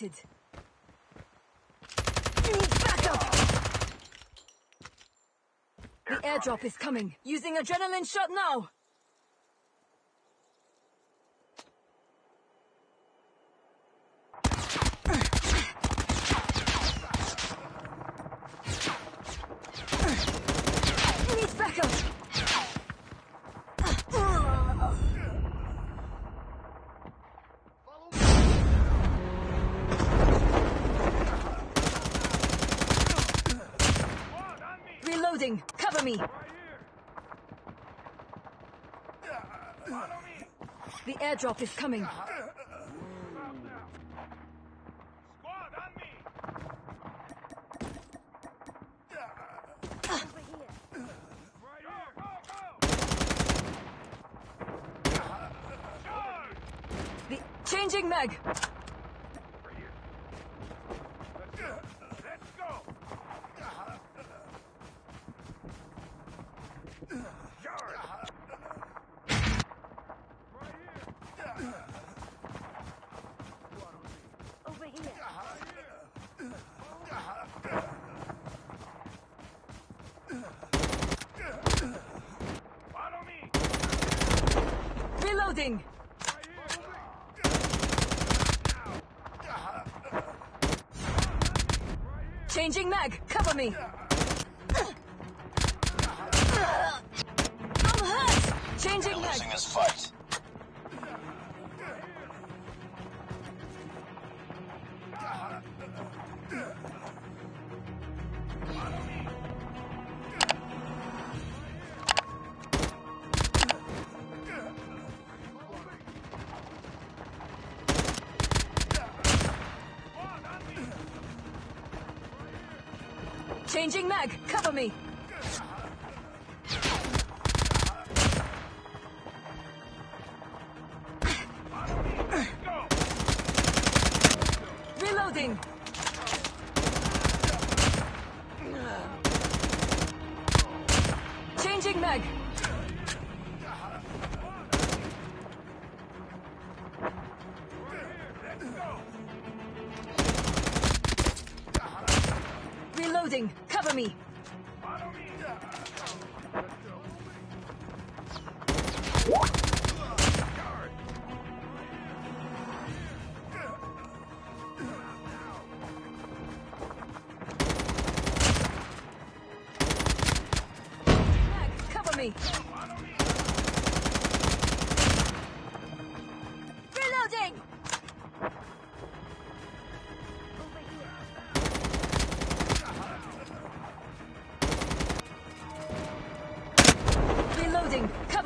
Enemy eliminated. Need backup. The airdrop is coming. Using adrenaline shot now. Need backup. Reloading. Cover me. The airdrop is coming. Squad on me! Right here! Go, go, Charge! The changing mag. Reloading. Changing mag. Cover me. I'm hurt. Changing mag. Losing this fight. Changing mag. Cover me. Reloading. Changing mag. Reloading. Cover me. Cover me.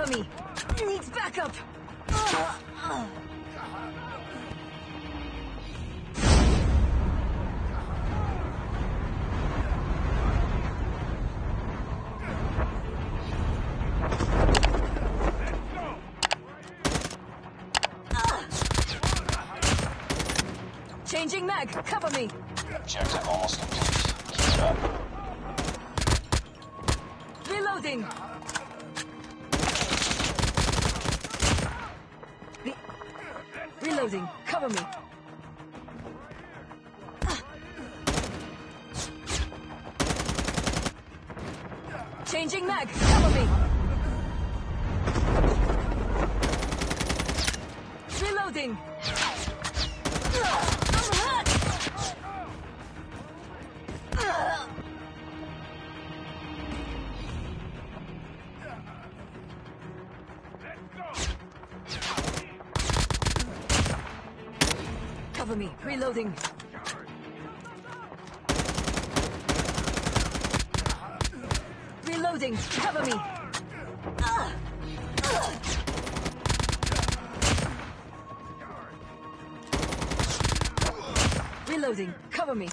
Cover. Needs backup. Changing mag. Cover me. Objective almost complete. Keep it up. Reloading. Reloading. Cover me. Changing mag. Cover me. Reloading. Cover me. Reloading. Reloading. Cover me. Ah! Ah! Reloading. Cover me.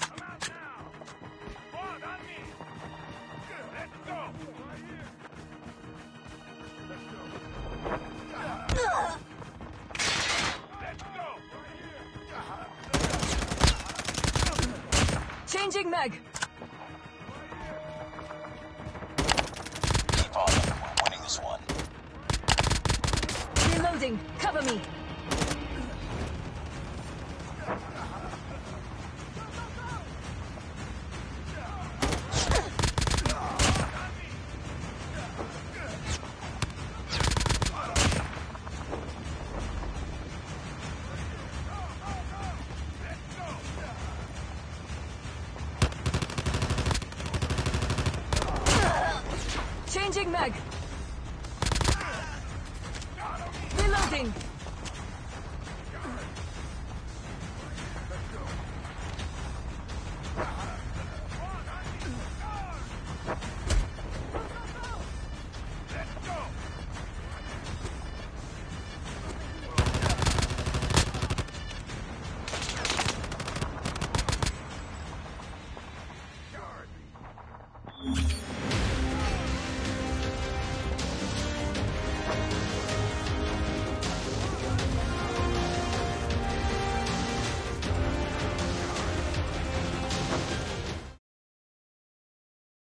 Changing mag. Keep on. We're winning this one. Reloading. Cover me. Changing mag. Reloading.